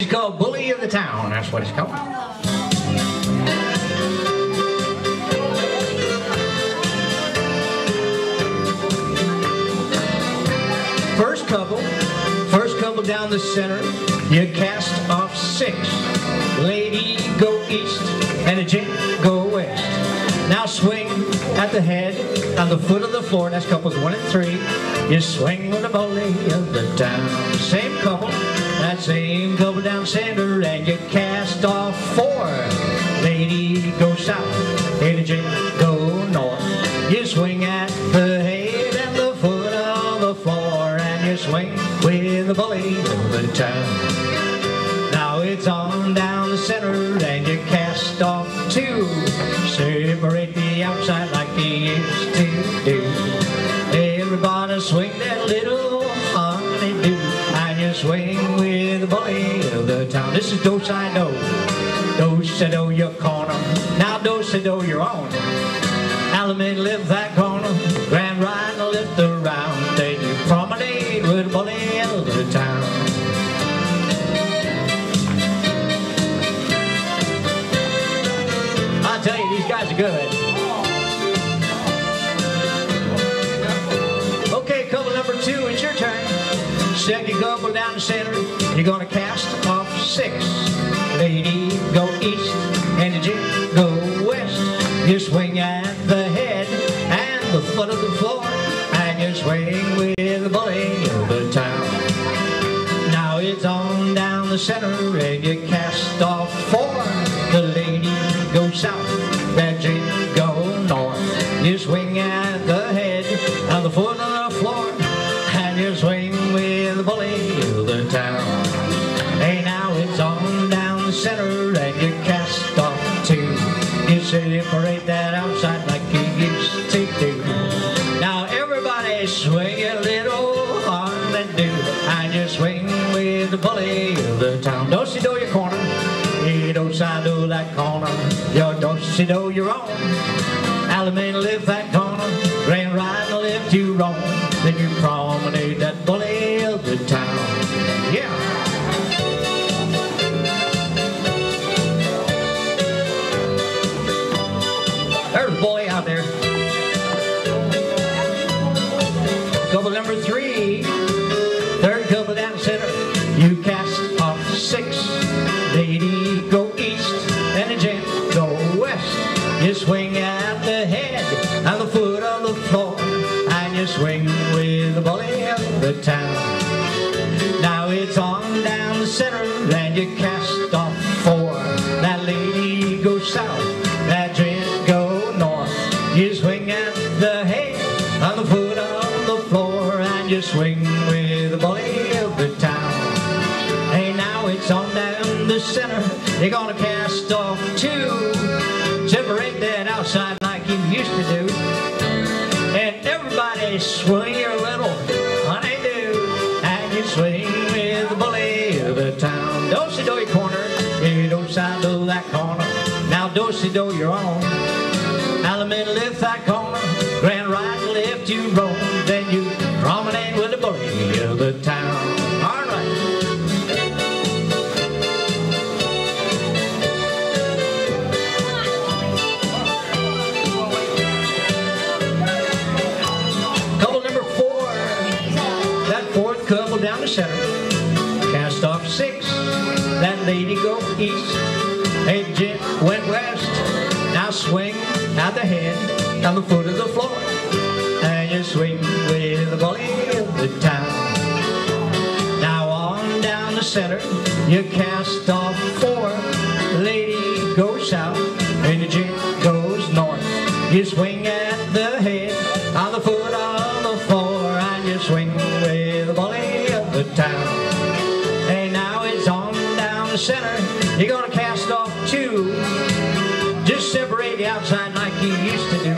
It's called Bully of the Town. That's what it's called. First couple, first couple down the center, you cast off six. Lady go east and a gent go west. Now swing at the head, on the foot of the floor, that's couples one and three. You swing with the bully of the town. Same couple, same couple down center, and you cast off four. Lady go south, a gent go north. You swing at the head and the foot of the floor, and you swing with the bully of the town. Now it's on down the center and you cast off two. Separate the outside like they used to do. Everybody swing that little you swing with the bully of the town. This is do-si-do. Do side do your corner. Now do-si-do your own. Allemande lift that corner. Grand and lift around. Then you promenade with the bully of the town. I tell you, these guys are good. Second couple down the center, and you're gonna cast off six. Lady, go east, and the gent, go west. You swing at the head and the foot of the floor, and you swing with the bully of the town. Now it's on down the center and you cast off four. Town. Hey, now it's on down the center and you cast off too. You separate that outside like you used to do. Now everybody swing a little hard and do, and you swing with the bully of the town. Don't you do your corner, you don't side do that corner. Yo, don't you do your own. Allemande live that corner, Grand and lift you wrong. Then you promenade that bully of the town. Yeah. There's boy out there. Couple number three, third couple down center. You cast off six. Lady go east and a gent go west. You swing Now it's on down the center and you cast off four. That lady goes south, that drink go north. You swing at the head on the foot of the floor and you swing with the bully of the town. Hey, now it's on down the center. You're gonna cast off two. Swing with the bully of the town. Do-si do your corner. You don't side do that corner. Now do-si do your own. Down the center. Cast off six. That lady go east. Hey, gent went west. Now swing at the head on the foot of the floor. And you swing with the bully of the town. Now on down the center, you cast off four. Lady goes south, You're gonna cast off two. Just separate the outside like you used to do.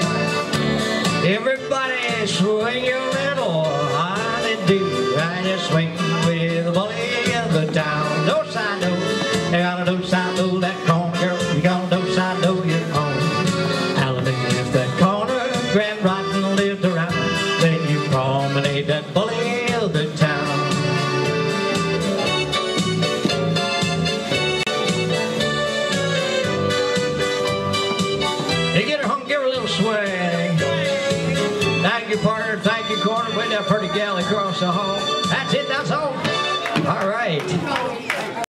Everybody swing your little honeydew and you swing with the bully of the town. No side do, you gotta do-si-do that corner, girl. You gotta do-si-do your own. Allemande lift that corner, grand and lift around. Then you promenade that bully of the town. a little swing. Thank you, partner. Thank you, corner. Went that pretty gal across the hall. That's it. That's all. All right.